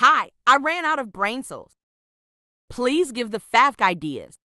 Hi, I ran out of brain cells. Please give the FAFC ideas.